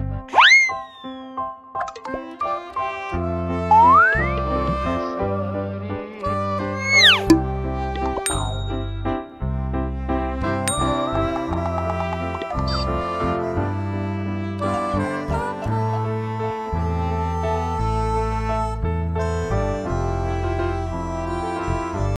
Bye-bye.